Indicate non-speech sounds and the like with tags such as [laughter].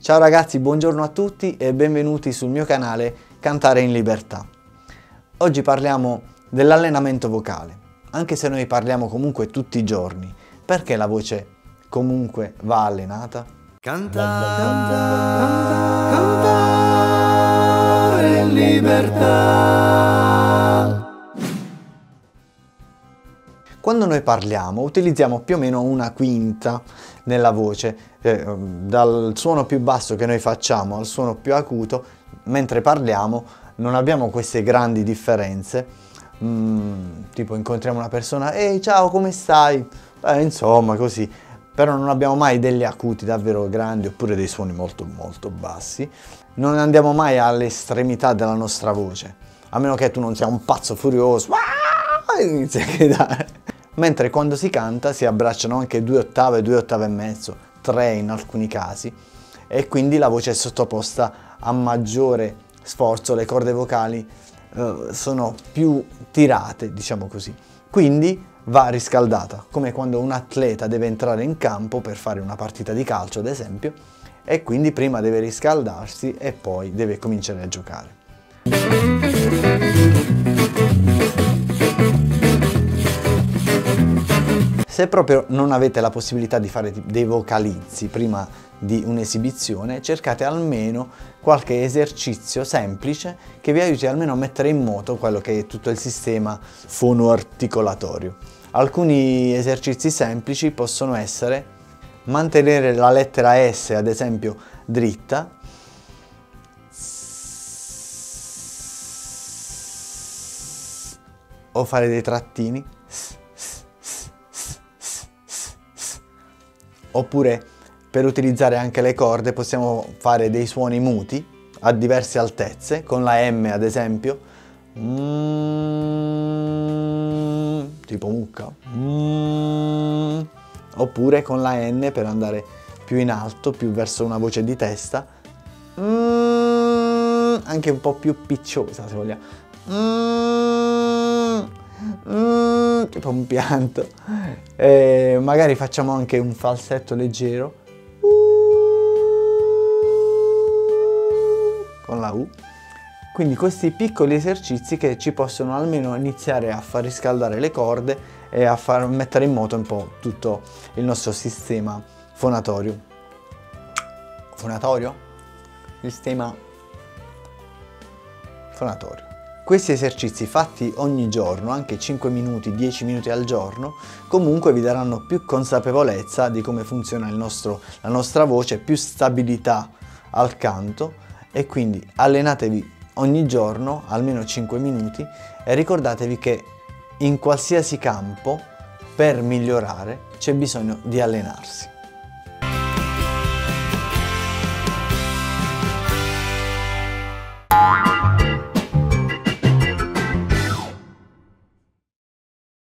Ciao ragazzi, buongiorno a tutti e benvenuti sul mio canale Cantare in Libertà. Oggi parliamo dell'allenamento vocale, anche se noi parliamo comunque tutti i giorni, perché la voce comunque va allenata? Cantare, cantare, cantare in libertà. Quando noi parliamo utilizziamo più o meno una quinta nella voce, eh, dal suono più basso che noi facciamo al suono più acuto, mentre parliamo non abbiamo queste grandi differenze, mm, tipo incontriamo una persona, ehi ciao come stai? Eh, insomma così, però non abbiamo mai degli acuti davvero grandi oppure dei suoni molto molto bassi, non andiamo mai all'estremità della nostra voce, a meno che tu non sia un pazzo furioso, [laughs] inizia a gridare mentre quando si canta si abbracciano anche due ottave, due ottave e mezzo, tre in alcuni casi, e quindi la voce è sottoposta a maggiore sforzo, le corde vocali eh, sono più tirate, diciamo così. Quindi va riscaldata, come quando un atleta deve entrare in campo per fare una partita di calcio, ad esempio, e quindi prima deve riscaldarsi e poi deve cominciare a giocare. Se proprio non avete la possibilità di fare dei vocalizzi prima di un'esibizione, cercate almeno qualche esercizio semplice che vi aiuti almeno a mettere in moto quello che è tutto il sistema fonoarticolatorio. Alcuni esercizi semplici possono essere mantenere la lettera S, ad esempio, dritta, o fare dei trattini oppure per utilizzare anche le corde possiamo fare dei suoni muti a diverse altezze, con la M ad esempio, mm, tipo mucca, mm, oppure con la N per andare più in alto, più verso una voce di testa, mm, anche un po' più picciosa se vogliamo, mm, tipo un pianto. E magari facciamo anche un falsetto leggero con la U. Quindi questi piccoli esercizi che ci possono almeno iniziare a far riscaldare le corde e a far mettere in moto un po' tutto il nostro sistema fonatorio. Fonatorio? Sistema fonatorio. Questi esercizi fatti ogni giorno, anche 5 minuti, 10 minuti al giorno, comunque vi daranno più consapevolezza di come funziona nostro, la nostra voce, più stabilità al canto e quindi allenatevi ogni giorno almeno 5 minuti e ricordatevi che in qualsiasi campo per migliorare c'è bisogno di allenarsi.